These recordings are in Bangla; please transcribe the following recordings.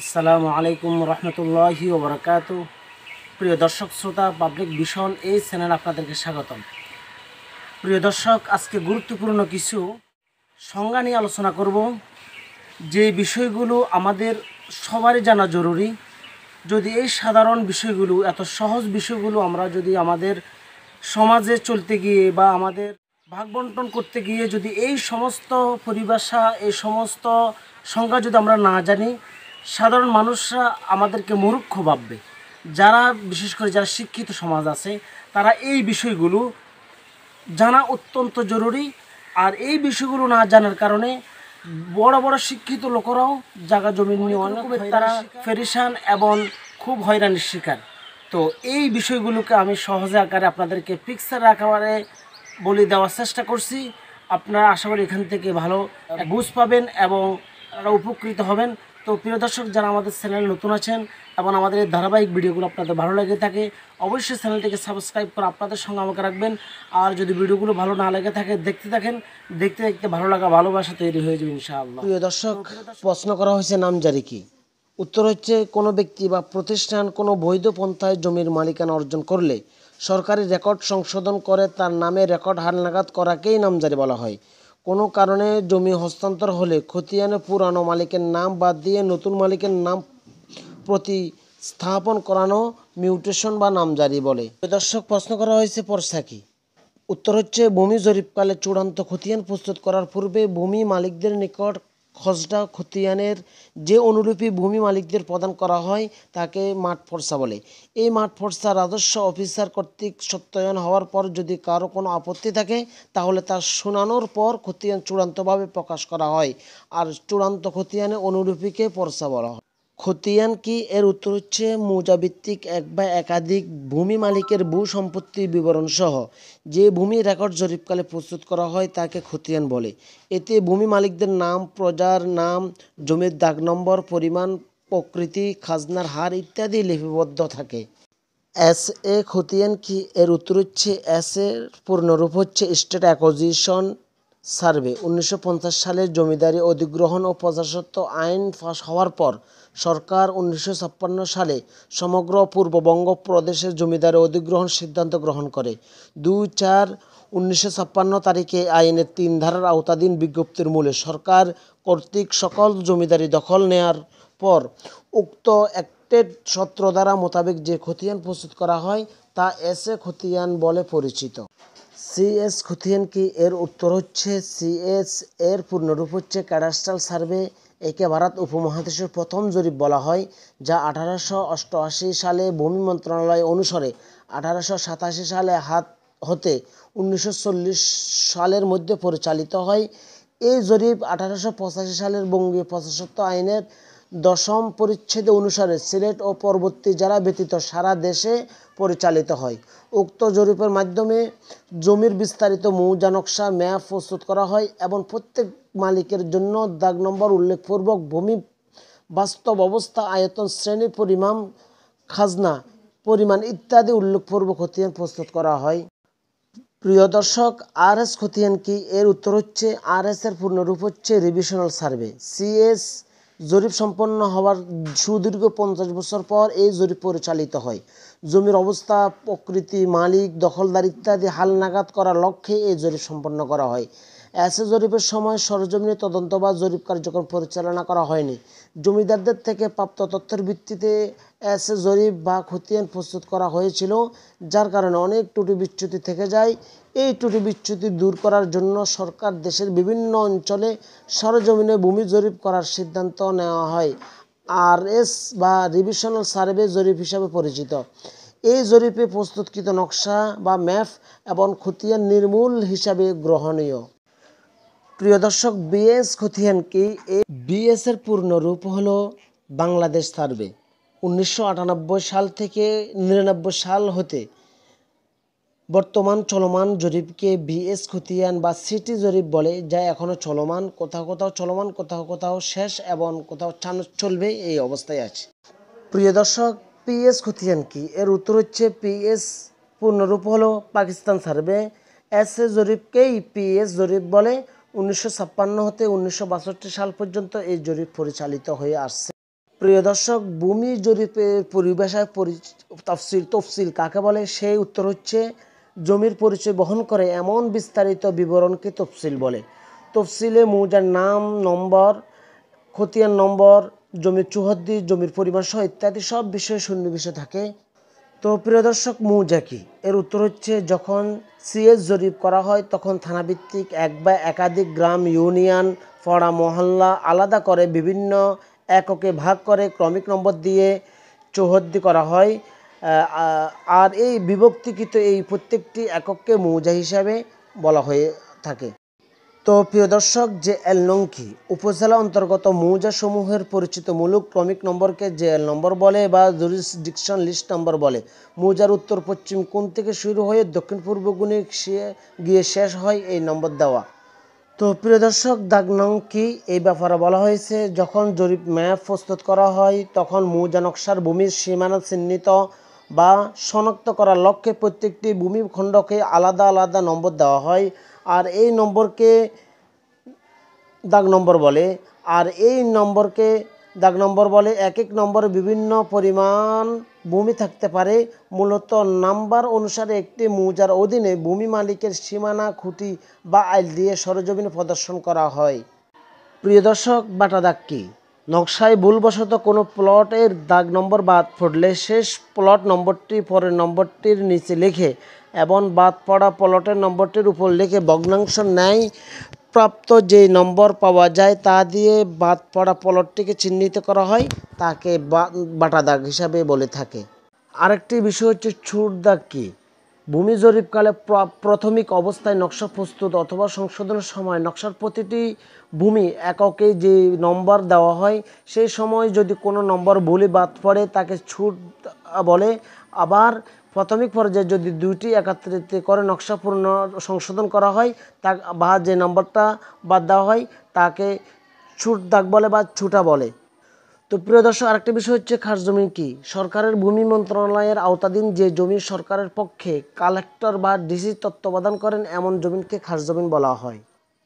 আসসালামু আলাইকুম রহমতুল্লাহি ওবরাকাত প্রিয় দর্শক শ্রোতা, পাবলিক ভিশন এই চ্যানেল আপনাদেরকে স্বাগতম। প্রিয় দর্শক, আজকে গুরুত্বপূর্ণ কিছু সংজ্ঞা নিয়ে আলোচনা করব। যে বিষয়গুলো আমাদের সবারই জানা জরুরি। যদি এই সাধারণ বিষয়গুলো, এত সহজ বিষয়গুলো আমরা যদি আমাদের সমাজে চলতে গিয়ে বা আমাদের ভাগ বন্টন করতে গিয়ে যদি এই সমস্ত পরিভাষা, এই সমস্ত সংজ্ঞা যদি আমরা না জানি সাধারণ মানুষরা আমাদেরকে মূর্খ ভাববে। যারা বিশেষ করে যারা শিক্ষিত সমাজ আছে তারা এই বিষয়গুলো জানা অত্যন্ত জরুরি। আর এই বিষয়গুলো না জানার কারণে বড় বড় শিক্ষিত লোকেরাও জায়গা জমি নিয়ে অনেক তারা ফেরিসান এবং খুব হয়রানির শিকার। তো এই বিষয়গুলোকে আমি সহজে আকারে আপনাদেরকে পিকচার একেবারে বলে দেওয়ার চেষ্টা করছি। আপনারা আশা করি এখান থেকে ভালো বুঝ পাবেন এবং উপকৃত হবেন। তো প্রিয় দর্শক, যারা আমাদের চ্যানেল নতুন আছেন এবং আমাদের এই ধারাবাহিক ভিডিওগুলো আপনাদের ভালো লেগে থাকে, অবশ্যই চ্যানেলটিকে সাবস্ক্রাইব করে আপনাদের সঙ্গে আমাকে রাখবেন। আর যদি ভিডিওগুলো ভালো না লেগে থাকে, দেখতে থাকেন, দেখতে দেখতে ভালো লাগা, ভালোবাসা তৈরি হয়ে যাবে ইনশাআল্লাহ। প্রিয় দর্শক, প্রশ্ন করা হয়েছে নাম জারি কি? উত্তর হচ্ছে, কোনো ব্যক্তি বা প্রতিষ্ঠান কোনো বৈধ পন্থায় জমির মালিকানা অর্জন করলে সরকারি রেকর্ড সংশোধন করে তার নামে রেকর্ড হালনাগাদ করাকেই নামজারি বলা হয়। কোনো কারণে জমি হস্তান্তর হলে খতিয়ানে পুরানো মালিকের নাম বাদ দিয়ে নতুন মালিকের নাম প্রতিস্থাপন করানো, মিউটেশন বা নামজারি বলে। দর্শক, প্রশ্ন করা হয়েছে, পরশা কি? উত্তর হচ্ছে, ভূমি জরিপকালে চূড়ান্ত খতিয়ান প্রস্তুত করার পূর্বে ভূমি মালিকদের নিকট খসড়া খতিয়ানের যে অনুরূপী ভূমি মালিকদের প্রদান করা হয়, তাকে মাঠ ফর্সা বলে। এই মাঠ ফর্সা রাজস্ব অফিসার কর্তৃক সত্যায়ন হওয়ার পর যদি কারও কোনো আপত্তি থাকে, তাহলে তার শোনানোর পর খতিয়ান চূড়ান্তভাবে প্রকাশ করা হয়। আর চূড়ান্ত খতিয়ানে অনুরূপীকে ফর্সা বলা হয়। খতিয়ান কি? এর উত্তর হচ্ছে মৌজাভিত্তিক এক বা একাধিক ভূমি মালিকের ভূ সম্পত্তির বিবরণ সহ যে ভূমি রেকর্ড জরিপকালে প্রস্তুত করা হয় তাকে খতিয়ান বলে। এতে ভূমি মালিকদের নাম, প্রজার নাম, জমির দাগ নম্বর, পরিমাণ, প্রকৃতি, খাজনার হার ইত্যাদি লিপিবদ্ধ থাকে। এস এ খতিয়ান কি? এর উত্তর হচ্ছে এস এর পূর্ণরূপ হচ্ছে স্টেট অ্যাকোজিশন সার্ভে। উনিশশো সালে জমিদারি অধিগ্রহণ ও প্রজাস্বত্ব আইন পাস হওয়ার পর সরকার উনিশশো ছাপ্পান্ন সালে সমগ্র পূর্ববঙ্গ প্রদেশের জমিদারি অধিগ্রহণ সিদ্ধান্ত গ্রহণ করে। দুই চার উনিশশো তারিখে আইনের তিন ধারার আওতাধীন বিজ্ঞপ্তির মূলে সরকার কর্তৃক সকল জমিদারি দখল নেয়ার পর উক্ত অ্যাক্টের সত্র দ্বারা মোতাবেক যে খতিয়ান প্রস্তুত করা হয় তা এস এ খতিয়ান বলে পরিচিত। সিএস খতিয়ান কি? এর উত্তর হচ্ছে সিএস এর পূর্ণরূপ হচ্ছে ক্যাডাস্ট্রাল সার্ভে একে ভারত উপমহাদেশের প্রথম জরিপ বলা হয়, যা আঠারোশো অষ্টআশি সালে ভূমি মন্ত্রণালয় অনুসারে আঠারোশো সাতাশি সালে হাত হতে উনিশশো চল্লিশ সালের মধ্যে পরিচালিত হয়। এই জরিপ আঠারোশো পঁচাশি সালের বঙ্গীয় প্রজাস্বত্ব আইনের দশম পরিচ্ছেদ অনুসারে সিলেট ও পরবর্তী জেলা ব্যতীত সারা দেশে পরিচালিত হয়। উক্ত জরিপের মাধ্যমে জমির বিস্তারিত মৌজা নকশা, ম্যাপ প্রস্তুত করা হয় এবং প্রত্যেক মালিকের জন্য দাগ নম্বর উল্লেখপূর্বক ভূমি বাস্তব অবস্থা, আয়তন, শ্রেণি, পরিমাণ, খাজনা, পরিমাণ ইত্যাদি উল্লেখপূর্বক খতিয়ান প্রস্তুত করা হয়। প্রিয় দর্শক আর এস খতিয়ান কি? এর উত্তর হচ্ছে আর এস এর পূর্ণরূপ হচ্ছে রিভিশনাল সার্ভে সিএস জরিপ সম্পন্ন হওয়ার সুদীর্ঘ পঞ্চাশ বছর পর এই জরিপ পরিচালিত হয়। জমির অবস্থা, প্রকৃতি, মালিক, দখলদার ইত্যাদি হাল হালনাগাদ করার লক্ষ্যে এই জরিপ সম্পন্ন করা হয়। এসে জরিপের সময় সরজমিনে তদন্ত বা জরিপ কার্যক্রম পরিচালনা করা হয়নি। জমিদারদের থেকে প্রাপ্ত তথ্যের ভিত্তিতে এসে জরিপ বা খতিয়ান প্রস্তুত করা হয়েছিল, যার কারণে অনেক ত্রুটি বিচ্যুতি থেকে যায়। এই ত্রুটি বিচ্যুতি দূর করার জন্য সরকার দেশের বিভিন্ন অঞ্চলে সরজমিনে ভূমি জরিপ করার সিদ্ধান্ত নেওয়া হয়। আর এস বা রিভিশনাল সার্ভে জরিপ হিসাবে পরিচিত। এই জরিপে প্রস্তুতকৃত নকশা বা ম্যাপ এবং খতিয়ান নির্মূল হিসাবে গ্রহণীয়। প্রিয় দর্শক, বিএস খতিয়ান কি? এই বিএস এর পূর্ণ রূপ হলো বাংলাদেশ সার্ভে উনিশশো আটানব্বই সাল থেকে নিরানব্বই সাল হতে বর্তমান চলমান জরিপকে বিএস খতিয়ান বা সিটি জরিপ বলে, যা এখনও চলমান, কোথাও কোথাও চলমান, কোথাও কোথাও শেষ এবং কোথাও চালু চলবে এই অবস্থায় আছে। প্রিয় দর্শক পিএস খতিয়ান কি? এর উত্তর হচ্ছে পিএস পূর্ণরূপ হলো পাকিস্তান সার্ভে এস এ জরিপকেই পিএস জরিপ বলে। উনিশশো ছাপ্পান্ন হতে উনিশশো বাষট্টি সাল পর্যন্ত এই জরিপ পরিচালিত হয়ে আসছে। প্রিয় দর্শক, ভূমি জরিপের পরিভাষায় পরি- তফসিল তফসিল কাকে বলে? সেই উত্তর হচ্ছে, জমির পরিচয় বহন করে এমন বিস্তারিত বিবরণকে তফসিল বলে। তফসিলে মৌজার নাম, নম্বর, খতিয়ান নম্বর, জমির চুহদ্দি, জমির পরিমাণ সহ ইত্যাদি সব বিষয়ে সন্নিবেশে থাকে। তো প্রিয় দর্শক মৌজা এর উত্তর হচ্ছে, যখন সিএস জরিপ করা হয়, তখন থানাভিত্তিক এক বা একাধিক গ্রাম, ইউনিয়ন পাড়া মহল্লা আলাদা করে বিভিন্ন এককে ভাগ করে ক্রমিক নম্বর দিয়ে চৌহদ্দি করা হয়। আর এই বিভক্তিকৃত এই প্রত্যেকটি একককে মৌজা হিসাবে বলা হয়ে থাকে। তো প্রিয় দর্শক যে এল নংকি উপজেলা অন্তর্গত মৌজাসমূহের পরিচিত মূলক ক্রমিক নম্বরকে যে এল নম্বর বলে বা জুরিসডিকশন লিস্ট নম্বর বলে। মৌজার উত্তর পশ্চিম কোণ থেকে শুরু হয়ে দক্ষিণ পূর্ব গুণে গিয়ে শেষ হয় এই নম্বর দেওয়া। তো প্রিয় দর্শক, দাগ নং কি এই ব্যাপারে বলা হয়েছে, যখন জরিপ ম্যাপ প্রস্তুত করা হয়, তখন মৌজা নকশার ভূমির সীমানা চিহ্নিত বা শনাক্ত করার লক্ষ্যে প্রত্যেকটি ভূমিখণ্ডকে আলাদা আলাদা নম্বর দেওয়া হয়। আর এই নম্বরকে দাগ নম্বর বলে। আর এই নম্বরকে দাগ নম্বর বলে। এক এক নম্বরে বিভিন্ন পরিমাণ ভূমি থাকতে পারে। মূলত নাম্বার অনুসারে একটি মৌজার অধীনে ভূমি মালিকের সীমানা, খুঁটি বা আইল দিয়ে সরজমিনে প্রদর্শন করা হয়। প্রিয় দর্শক, বাটা দাগ কি? নকশায় ভুলবশত কোনো প্লটের দাগ নম্বর বাদ পড়লে শেষ প্লট নম্বরটি পরের নম্বরটির নিচে লিখে এবং বাদ পড়া প্লটের নম্বরটির উপর লিখে ভগ্নাংশ ন্যায় প্রাপ্ত যে নম্বর পাওয়া যায় তা দিয়ে বাদ পড়া প্লটটিকে চিহ্নিত করা হয়, তাকে বাটা দাগ হিসাবে বলে থাকে। আরেকটি বিষয় হচ্ছে ছুট দাগ কি? ভূমি জরিপকালে প্র- প্রাথমিক অবস্থায় নকশা প্রস্তুত অথবা সংশোধনের সময় নকশার প্রতিটি ভূমি এককে যে নম্বর দেওয়া হয়, সেই সময় যদি কোনো নম্বর ভুলে বাদ পড়ে তাকে ছুট বলে। আবার প্রাথমিক পর্যায়ে যদি দুইটি একত্রিত করে নকশা পূর্ণ সংশোধন করা হয়, তা বা যে নম্বরটা বাদ দেওয়া হয়, তাকে ছুট দাগ বলে বা ছুটা বলে। তো প্রিয় দর্শক, আরেকটা বিষয় হচ্ছে খাস জমি কি? সরকারের ভূমি মন্ত্রণালয়ের আওতাধীন যে জমি সরকারের পক্ষে কালেক্টর বা ডিসি তত্ত্বাবধান করেন, এমন জমিনকে খাস জমিন বলা হয়।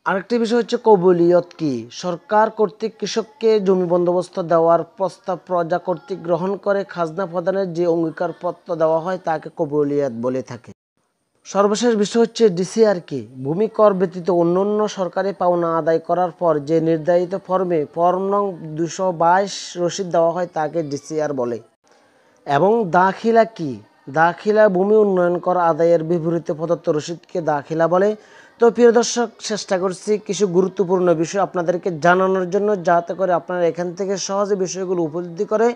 আরেকটি বিষয় হচ্ছে কবুলিয়ত কি? সরকার কর্তৃক কৃষককে জমি বন্দোবস্ত দেওয়ার প্রস্তাব প্রজা কর্তৃক গ্রহণ করে খাজনা প্রদানের যে অঙ্গীকারপত্র দেওয়া হয় তাকে কবুলিয়ত বলে থাকে। সর্বশেষ বিষয় হচ্ছে ডিসিআর কি? ভূমি কর ব্যতীত অন্যান্য সরকারি পাওনা আদায় করার পর যে নির্ধারিত ফর্মে ফর্ম নং দুশো বাইশ রসিদ দেওয়া হয় তাকে ডিসিআর বলে। এবং দাখিলা কি? দাখিলা ভূমি উন্নয়ন কর আদায়ের বিপরীতে প্রদত্ত রসিদকে দাখিলা বলে। তো প্রিয় দর্শক, চেষ্টা করছি কিছু গুরুত্বপূর্ণ বিষয় আপনাদেরকে জানানোর জন্য, যাতে করে আপনারা এখান থেকে সহজে বিষয়গুলো উপলব্ধি করে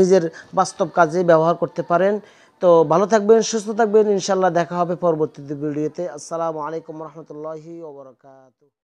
নিজের বাস্তব কাজে ব্যবহার করতে পারেন। তো ভালো থাকবেন, সুস্থ থাকবেন। ইনশাল্লাহ দেখা হবে পরবর্তীতে ভিডিওতে। আসসালামু আলাইকুম রহমতুল্লাহি ওবরাকাতু